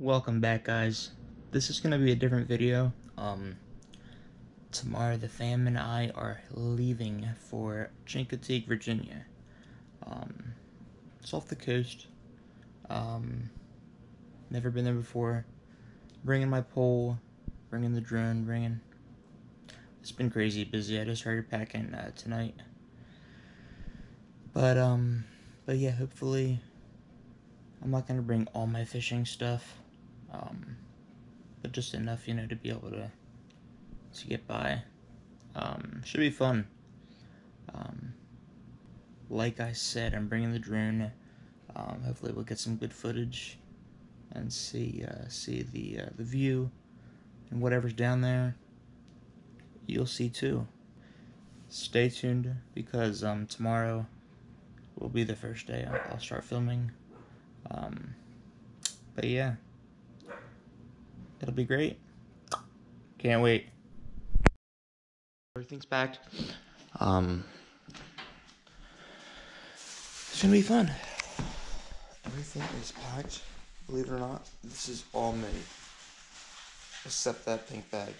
Welcome back guys. This is gonna be a different video. Um tomorrow the fam and I are leaving for Chincoteague, Virginia. Um it's off the coast. Um never been there before. Bringing my pole, bringing the drone, bringing it's been crazy busy. I just started packing uh, tonight. But um but yeah, hopefully I'm not gonna bring all my fishing stuff um, but just enough, you know, to be able to to get by. Um, should be fun. Um, like I said, I'm bringing the drone. Um, hopefully, we'll get some good footage and see uh, see the uh, the view and whatever's down there. You'll see too. Stay tuned because um, tomorrow will be the first day I'll, start filming. Um, but yeah. It'll be great. Can't wait. Everything's packed. Um, it's gonna be fun. Everything is packed. Believe it or not, this is all me. Except that pink bag.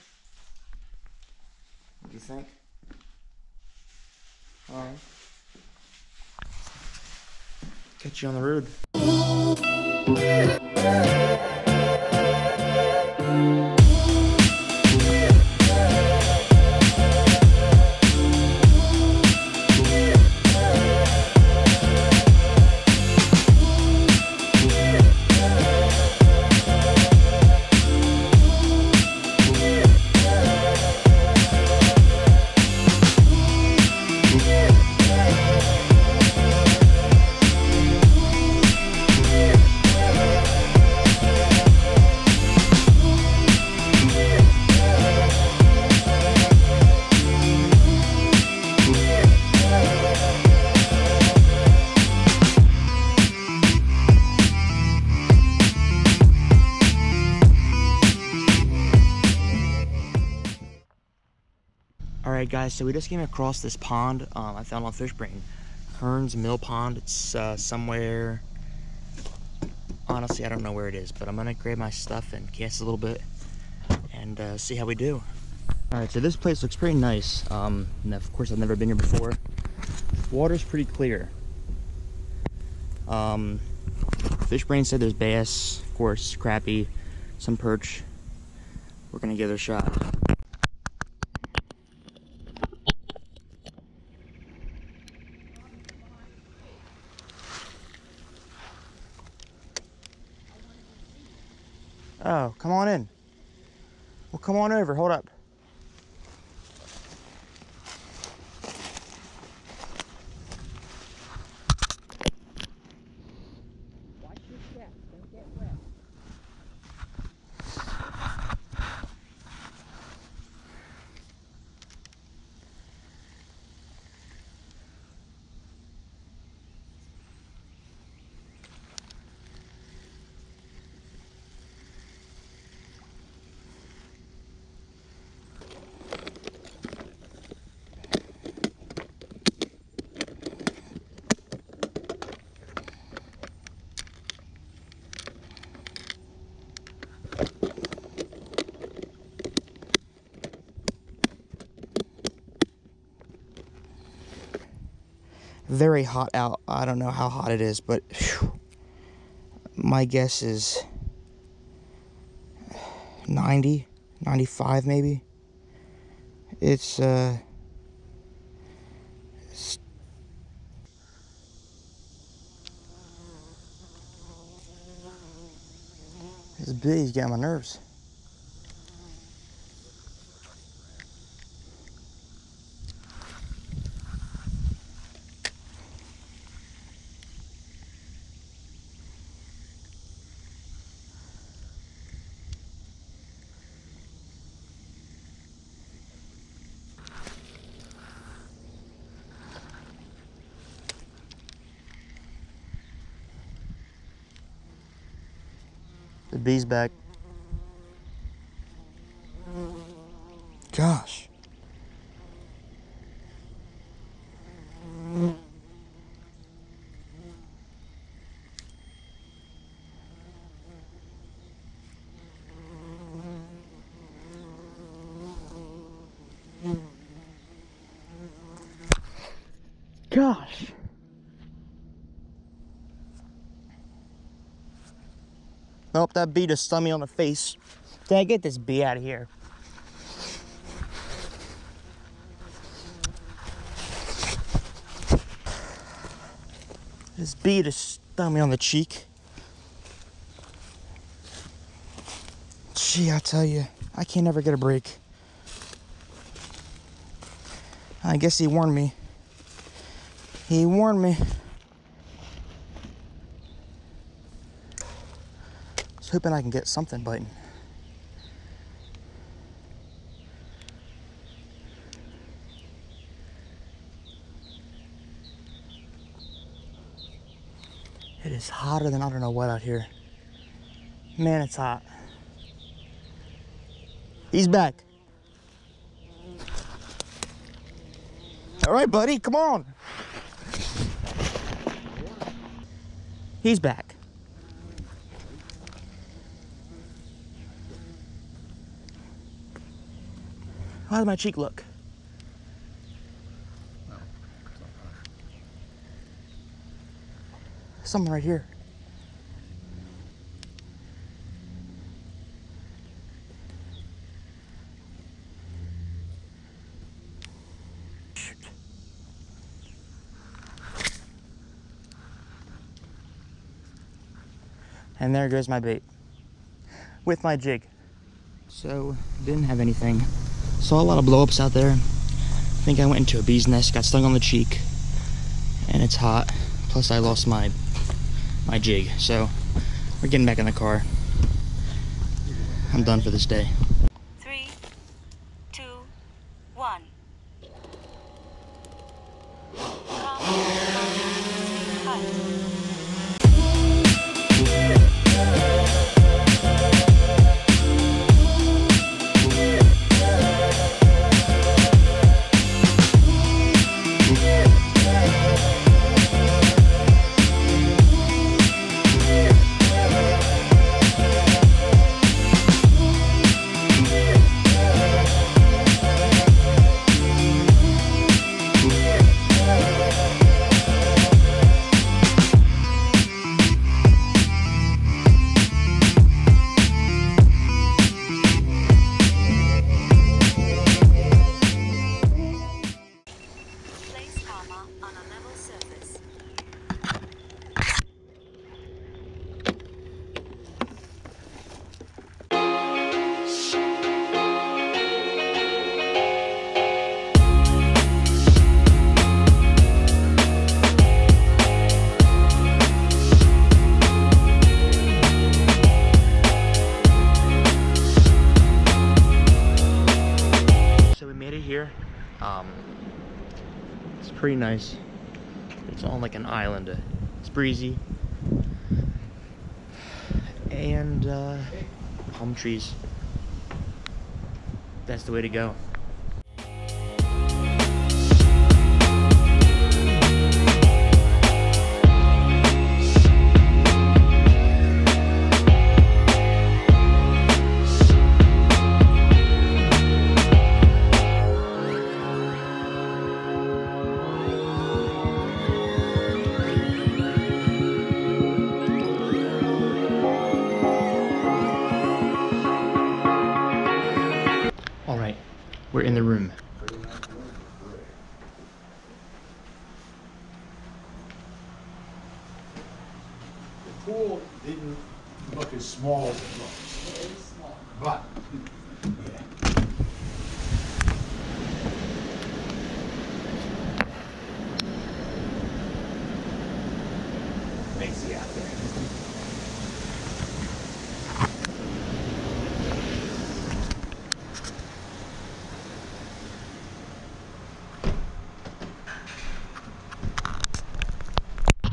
What do you think? Alright. Catch you on the road. Guys, so we just came across this pond um, I found on Fishbrain. Hearns Mill Pond. It's uh, somewhere... Honestly, I don't know where it is, but I'm gonna grab my stuff and cast a little bit and uh, see how we do. Alright, so this place looks pretty nice. Um, of course, I've never been here before. Water's pretty clear. Um, Fishbrain said there's bass, of course, crappie, some perch. We're gonna give it a shot. Come on in. Well, come on over. Hold up. Very hot out. I don't know how hot it is, but whew, my guess is 90, 95 maybe. It's, uh, it's this bitty's got my nerves. bee's back. Gosh. Gosh. Nope, that bee just stung me on the face. Dang, get this bee out of here. This bee just stung me on the cheek. Gee, I tell you, I can't ever get a break. I guess he warned me. He warned me. Hoping I can get something biting. It is hotter than I don't know what out here. Man, it's hot. He's back. All right, buddy, come on. He's back. How does my cheek look? Something right here. And there goes my bait with my jig. So, didn't have anything. Saw a lot of blowups out there. I think I went into a bee's nest, got stung on the cheek, and it's hot. Plus, I lost my my jig. So, we're getting back in the car. I'm done for this day. Three, two, one. Pretty nice. It's on like an island. It's breezy. And uh, palm trees. That's the way to go. We're in the room. The pool didn't look as small as it looks. But, yeah. Mixy out there.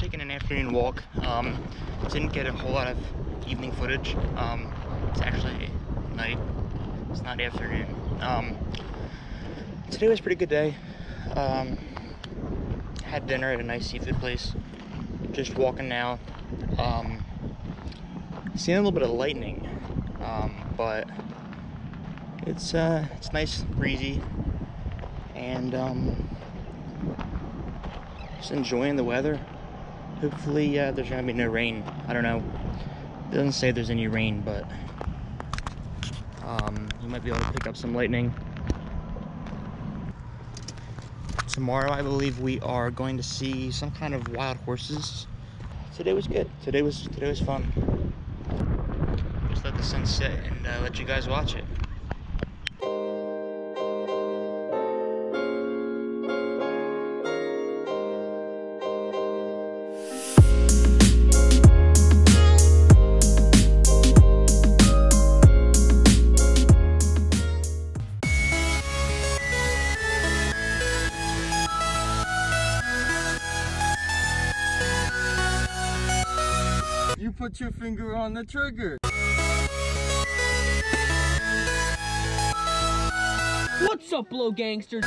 taking an walk. Um, didn't get a whole lot of evening footage. Um, it's actually night. It's not afternoon. Um, today was a pretty good day. Um, had dinner at a nice seafood place. Just walking now. Um, seeing a little bit of lightning, um, but it's uh, it's nice, breezy, and um, just enjoying the weather. Hopefully, uh, there's gonna be no rain. I don't know. It doesn't say there's any rain, but um, you might be able to pick up some lightning. Tomorrow, I believe we are going to see some kind of wild horses. Today was good. Today was today was fun. Just let the sun set and uh, let you guys watch it. Your finger on the trigger. What's up, blow gangsters?